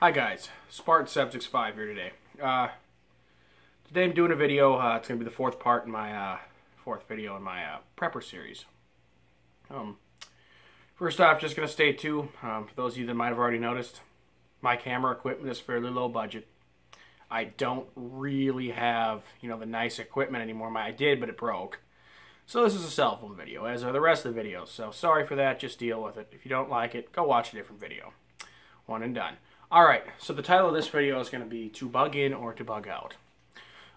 Hi guys, Spartan 765 here today. Uh, today I'm doing a video, uh, it's going to be the fourth part in my, uh, fourth video in my uh, prepper series. Um, first off, just going to stay too, um, for those of you that might have already noticed, my camera equipment is fairly low budget. I don't really have, you know, the nice equipment anymore. I did, but it broke. So this is a cell phone video, as are the rest of the videos. So sorry for that, just deal with it. If you don't like it, go watch a different video. One and done. Alright, so the title of this video is going to be To Bug In or To Bug Out.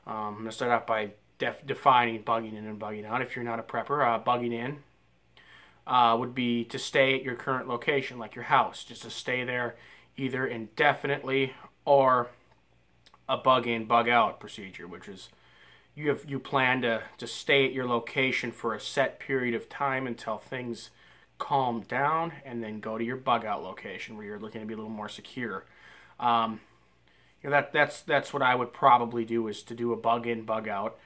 Um, I'm going to start off by def defining bugging in and bugging out. If you're not a prepper, uh, bugging in uh, would be to stay at your current location, like your house, just to stay there either indefinitely or a bug in, bug out procedure, which is you have you plan to, to stay at your location for a set period of time until things calm down and then go to your bug out location where you're looking to be a little more secure. Um, you know, that that's that's what I would probably do is to do a bug in, bug out.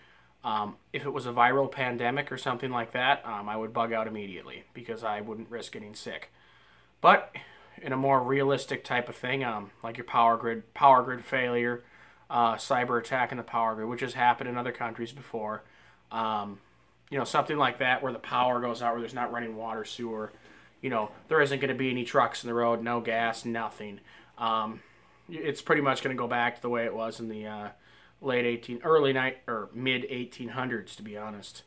Um, if it was a viral pandemic or something like that, um, I would bug out immediately because I wouldn't risk getting sick. But in a more realistic type of thing, um, like your power grid power grid failure, uh, cyber attack in the power grid, which has happened in other countries before. Um, you know, something like that where the power goes out, where there's not running water, sewer. You know, there isn't going to be any trucks in the road, no gas, nothing. Um, it's pretty much going to go back to the way it was in the uh, late 18, early night or mid 1800s, to be honest.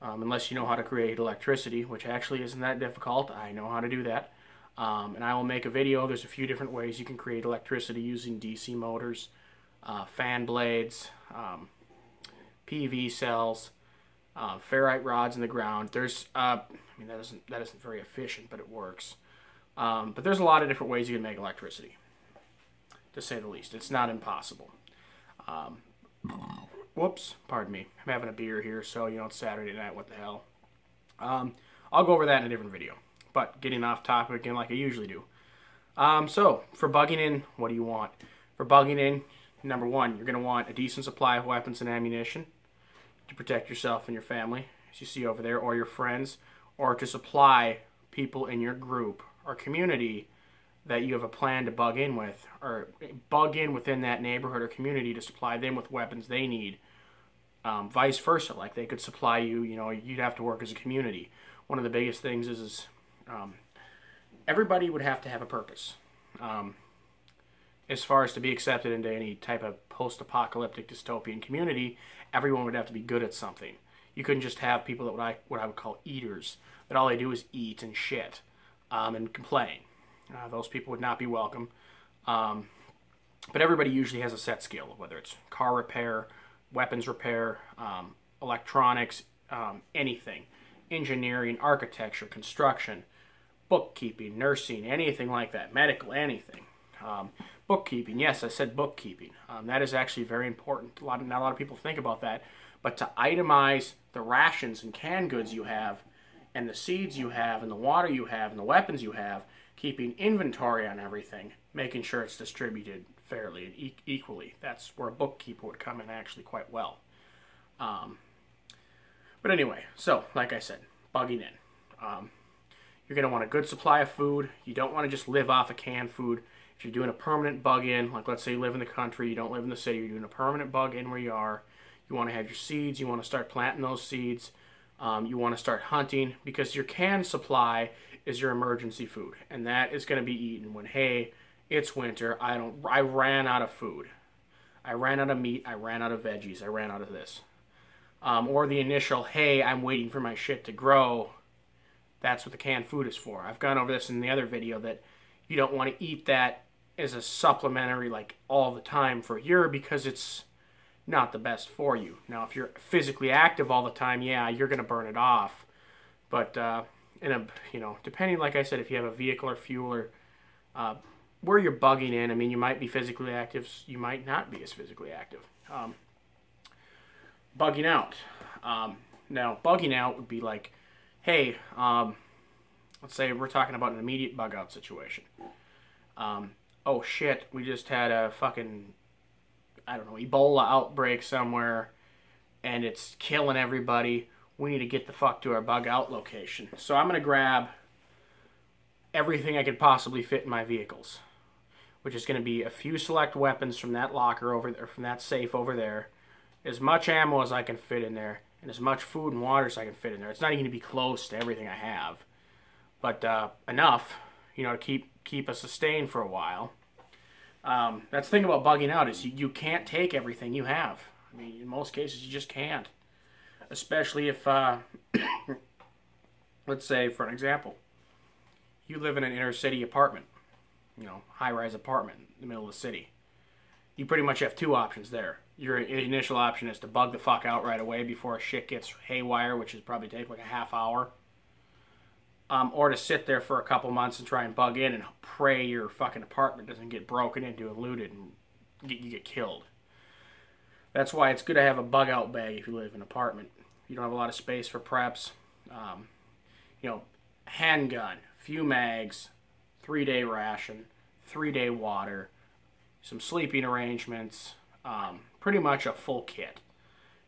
Um, unless you know how to create electricity, which actually isn't that difficult. I know how to do that. Um, and I will make a video. There's a few different ways you can create electricity using DC motors, uh, fan blades, um, PV cells, uh, ferrite rods in the ground. There's, uh, I mean, that isn't that isn't very efficient, but it works. Um, but there's a lot of different ways you can make electricity, to say the least. It's not impossible. Um, whoops, pardon me. I'm having a beer here, so you know it's Saturday night. What the hell? Um, I'll go over that in a different video. But getting off topic again, like I usually do. Um, so for bugging in, what do you want? For bugging in, number one, you're going to want a decent supply of weapons and ammunition to protect yourself and your family, as you see over there, or your friends, or to supply people in your group or community that you have a plan to bug in with, or bug in within that neighborhood or community to supply them with weapons they need. Um, vice versa, like they could supply you, you know, you'd have to work as a community. One of the biggest things is, is um, everybody would have to have a purpose. Um, as far as to be accepted into any type of post-apocalyptic dystopian community, everyone would have to be good at something. You couldn't just have people that what I what I would call eaters, that all they do is eat and shit um, and complain. Uh, those people would not be welcome. Um, but everybody usually has a set skill, whether it's car repair, weapons repair, um, electronics, um, anything, engineering, architecture, construction, bookkeeping, nursing, anything like that, medical, anything. Um, bookkeeping, yes, I said bookkeeping. Um, that is actually very important. A lot of, not a lot of people think about that. But to itemize the rations and canned goods you have, and the seeds you have, and the water you have, and the weapons you have, keeping inventory on everything, making sure it's distributed fairly and e equally. That's where a bookkeeper would come in actually quite well. Um, but anyway, so like I said, bugging in. Um, you're going to want a good supply of food. You don't want to just live off of canned food. If you're doing a permanent bug in, like let's say you live in the country, you don't live in the city, you're doing a permanent bug in where you are, you want to have your seeds, you want to start planting those seeds, um, you want to start hunting because your canned supply is your emergency food, and that is going to be eaten when hey, it's winter. I don't. I ran out of food. I ran out of meat. I ran out of veggies. I ran out of this. Um, or the initial hey, I'm waiting for my shit to grow. That's what the canned food is for. I've gone over this in the other video that you don't want to eat that as a supplementary like all the time for a year because it's not the best for you. Now, if you're physically active all the time, yeah, you're going to burn it off. But uh, in a you know, depending, like I said, if you have a vehicle or fuel or uh, where you're bugging in, I mean, you might be physically active, you might not be as physically active. Um, bugging out. Um, now, bugging out would be like, hey, um, let's say we're talking about an immediate bug out situation. Um, oh shit, we just had a fucking, I don't know, Ebola outbreak somewhere and it's killing everybody. We need to get the fuck to our bug out location. So I'm going to grab everything I could possibly fit in my vehicles. which is going to be a few select weapons from that locker over there, from that safe over there, as much ammo as I can fit in there, and as much food and water as I can fit in there. It's not even going to be close to everything I have, but uh, enough, you know, to keep keep us sustained for a while. Um, that's the thing about bugging out is you, you can't take everything you have. I mean, in most cases, you just can't. Especially if, uh, let's say, for an example, you live in an inner city apartment, you know, high rise apartment in the middle of the city. You pretty much have two options there. Your initial option is to bug the fuck out right away before shit gets haywire, which is probably take like a half hour. Um, or to sit there for a couple months and try and bug in and pray your fucking apartment doesn't get broken into and looted and get, you get killed. That's why it's good to have a bug out bag if you live in an apartment. You don't have a lot of space for preps. Um, you know, handgun, few mags, three day ration, three day water, some sleeping arrangements, um, pretty much a full kit.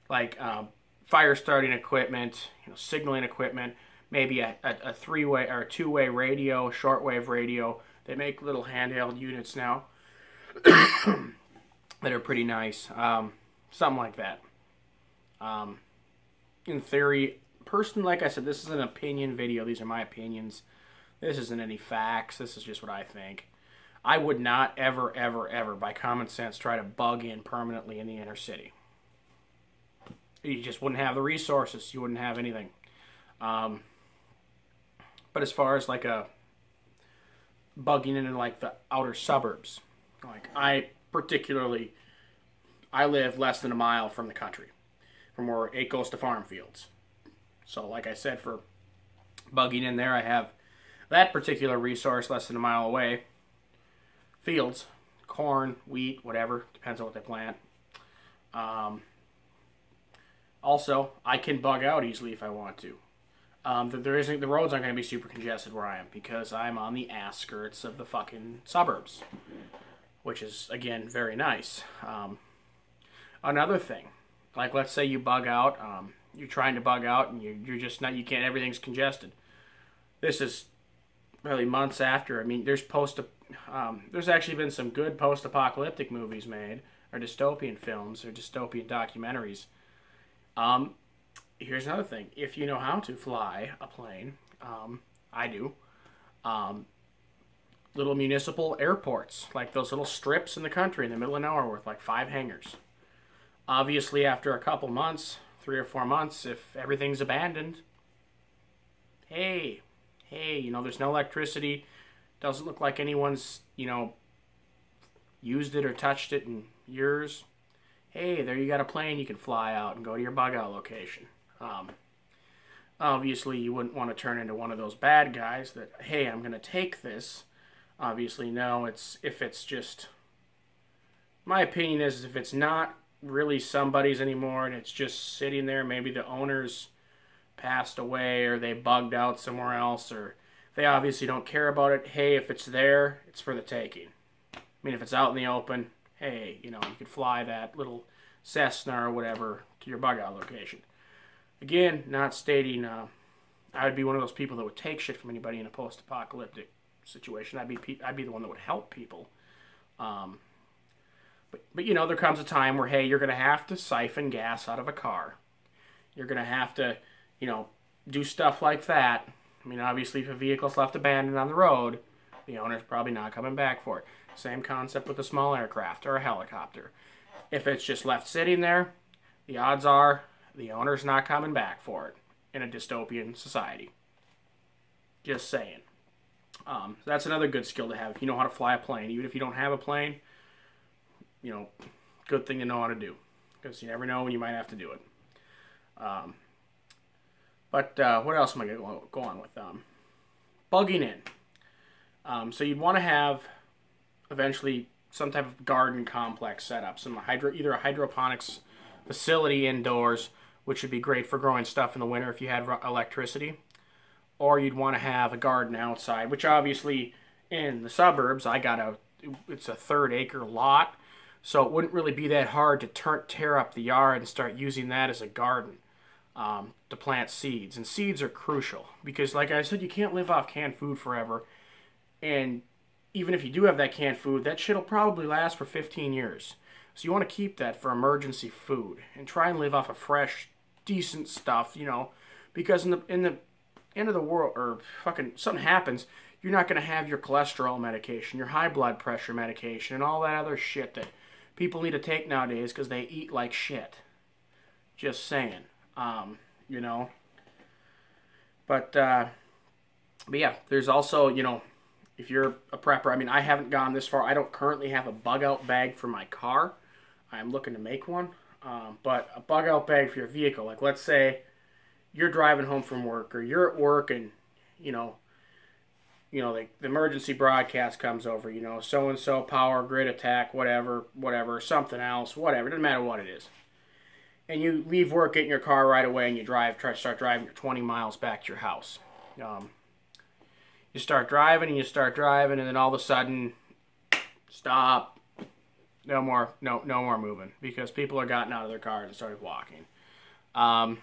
Like um, fire starting equipment, you know, signaling equipment, maybe a, a, a three way or a two way radio, shortwave radio. They make little handheld units now that are pretty nice. Um, something like that. Um, in theory, person, like I said, this is an opinion video. These are my opinions. This isn't any facts. This is just what I think. I would not ever, ever, ever, by common sense, try to bug in permanently in the inner city. You just wouldn't have the resources. You wouldn't have anything. Um, but as far as like a bugging in like the outer suburbs, like I particularly, I live less than a mile from the country, from where it goes to farm fields. So, like I said, for bugging in there, I have that particular resource less than a mile away. Fields, corn, wheat, whatever, depends on what they plant. Um, also, I can bug out easily if I want to. Um, there isn't the roads aren't going to be super congested where I am because I'm on the outskirts of the fucking suburbs, which is again very nice. Um, another thing, like let's say you bug out, um, you're trying to bug out and you're, you're just not you can't everything's congested. This is really months after. I mean, there's post um, there's actually been some good post-apocalyptic movies made or dystopian films or dystopian documentaries. Um, here's another thing: if you know how to fly a plane, um, I do. Um, little municipal airports, like those little strips in the country in the middle of nowhere with like five hangars. Obviously, after a couple months, three or four months, if everything's abandoned, hey, hey, you know, there's no electricity, doesn't look like anyone's, you know, used it or touched it in years. Hey, there you got a plane you can fly out and go to your bug out location. Um, obviously, you wouldn't want to turn into one of those bad guys that, hey, I'm going to take this. Obviously, no. It's if it's just. My opinion is if it's not really somebody's anymore and it's just sitting there, maybe the owners passed away or they bugged out somewhere else or they obviously don't care about it. Hey, if it's there, it's for the taking. I mean, if it's out in the open, hey, you know, you could fly that little Cessna or whatever to your bug out location. Again, not stating uh, I would be one of those people that would take shit from anybody in a post-apocalyptic situation. I'd be I'd be the one that would help people. Um, but but you know, there comes a time where hey, you're gonna have to siphon gas out of a car. You're gonna have to, you know, do stuff like that. I mean, obviously, if a vehicle's left abandoned on the road, the owner's probably not coming back for it. Same concept with a small aircraft or a helicopter. If it's just left sitting there, the odds are the owner's not coming back for it in a dystopian society. Just saying. Um, that's another good skill to have if you know how to fly a plane. Even if you don't have a plane, you know, good thing to know how to do because you never know when you might have to do it. Um, but uh, what else am I going to go on with? Um, bugging in. Um, so you'd want to have eventually some type of garden complex set up, some hydro, either a hydroponics facility indoors which would be great for growing stuff in the winter if you had electricity. Or you'd want to have a garden outside, which obviously in the suburbs, I got a, it's a third acre lot, so it wouldn't really be that hard to turn, tear up the yard and start using that as a garden um, to plant seeds. And seeds are crucial because, like I said, you can't live off canned food forever. And even if you do have that canned food, that shit'll probably last for 15 years. So you want to keep that for emergency food and try and live off of fresh, decent stuff, you know, because in the in the end of the world or fucking something happens, you're not going to have your cholesterol medication, your high blood pressure medication, and all that other shit that people need to take nowadays because they eat like shit. Just saying, um, you know. But uh, but yeah, there's also you know if you're a prepper, I mean, I haven't gone this far. I don't currently have a bug out bag for my car. I'm looking to make one. Um, but a bug out bag for your vehicle, like let's say you're driving home from work or you're at work and, you know, you know, like the emergency broadcast comes over, you know, so and so power grid attack, whatever, whatever, something else, whatever, doesn't matter what it is. And you leave work, get in your car right away, and you drive, try to start driving your 20 miles back to your house. Um, you start driving and you start driving and then all of a sudden stop no more no no more moving because people are gotten out of their cars and started walking. Um,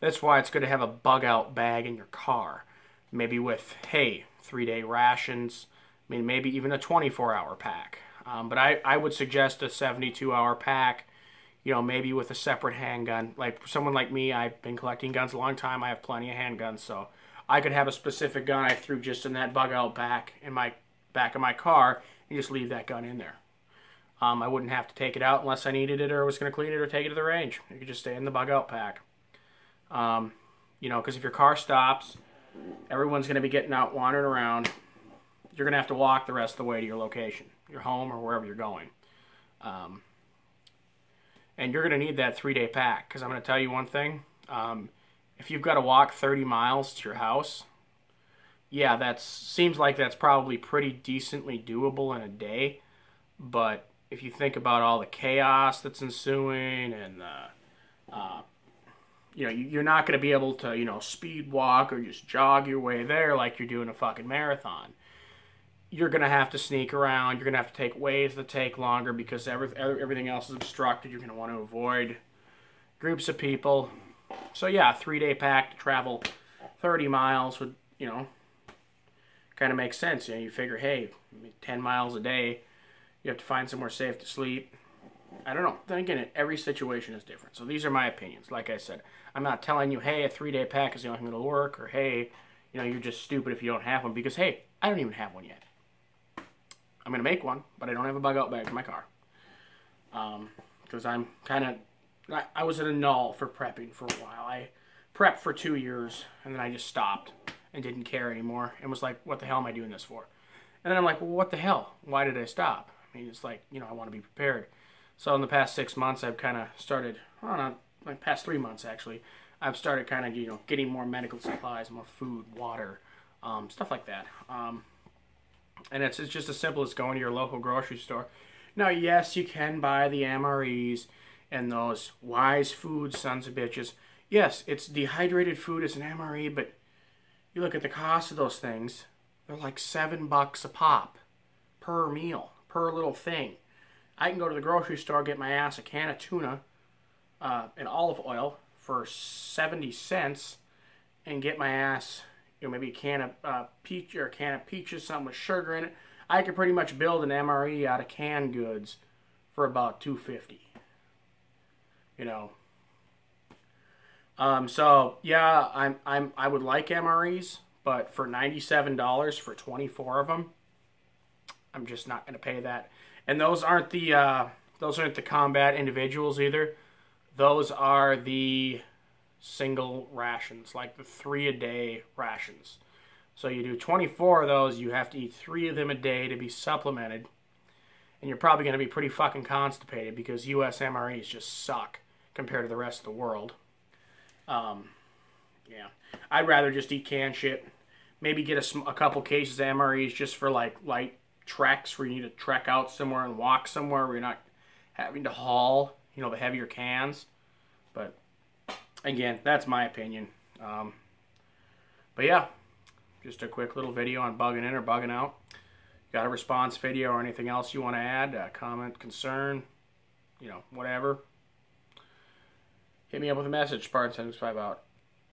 that's why it's good to have a bug out bag in your car maybe with hey three day rations i mean maybe even a 24 hour pack. Um, but I, I would suggest a 72 hour pack you know maybe with a separate handgun. Like someone like me i've been collecting guns a long time. I have plenty of handguns so I could have a specific gun I threw just in that bug out back in my back of my car and just leave that gun in there. Um, I wouldn't have to take it out unless I needed it or was going to clean it or take it to the range. It could just stay in the bug out pack. Um, you know, because if your car stops, everyone's going to be getting out wandering around. You're going to have to walk the rest of the way to your location, your home, or wherever you're going. Um, and you're going to need that three day pack because I'm going to tell you one thing. Um, if you've got to walk 30 miles to your house, yeah, that seems like that's probably pretty decently doable in a day. But if you think about all the chaos that's ensuing and the, uh, you know, you're not going to be able to, you know, speed walk or just jog your way there like you're doing a fucking marathon. You're going to have to sneak around. You're going to have to take ways that take longer because every, everything else is obstructed. You're going to want to avoid groups of people. So yeah, three day pack to travel 30 miles would, you know, kind of make sense. You know, you figure, hey, 10 miles a day, you have to find somewhere safe to sleep. I don't know. Then again, every situation is different. So these are my opinions. Like I said, I'm not telling you, hey, a three day pack is the only thing that'll work, or hey, you know, you're just stupid if you don't have one, because hey, I don't even have one yet. I'm gonna make one, but I don't have a bug out bag for my car. Because um, I'm kind of I, I was in a null for prepping for a while. I prepped for two years and then I just stopped and didn't care anymore and was like, what the hell am I doing this for? And then I'm like, well, what the hell? Why did I stop? I mean, it's like, you know, I want to be prepared. So in the past six months, I've kind of started, well, not like past three months actually, I've started kind of, you know, getting more medical supplies, more food, water, um, stuff like that. Um, and it's, it's just as simple as going to your local grocery store. Now, yes, you can buy the MREs and those wise food sons of bitches. Yes, it's dehydrated food as an MRE, but you look at the cost of those things, they're like seven bucks a pop per meal, per little thing. I can go to the grocery store, get my ass a can of tuna uh, and olive oil for 70 cents and get my ass, you know, maybe a can of uh, peach or a can of peaches, something with sugar in it. I could pretty much build an MRE out of canned goods for about 250 you know. Um, so yeah, I'm I'm I would like MREs, but for ninety seven dollars for twenty four of them, I'm just not going to pay that. And those aren't the uh, those aren't the combat individuals either. Those are the single rations, like the three a day rations. So you do 24 of those, you have to eat three of them a day to be supplemented. And you're probably going to be pretty fucking constipated because US MREs just suck compared to the rest of the world. Um, yeah, I'd rather just eat canned shit. Maybe get a, a couple cases of MREs just for like light treks where you need to trek out somewhere and walk somewhere where you're not having to haul, you know, the heavier cans. But again, that's my opinion. Um, but yeah, just a quick little video on bugging in or bugging out. Got a response video or anything else you want to add? Uh, comment, concern, you know, whatever hit me up with a message. Spartan 765 out.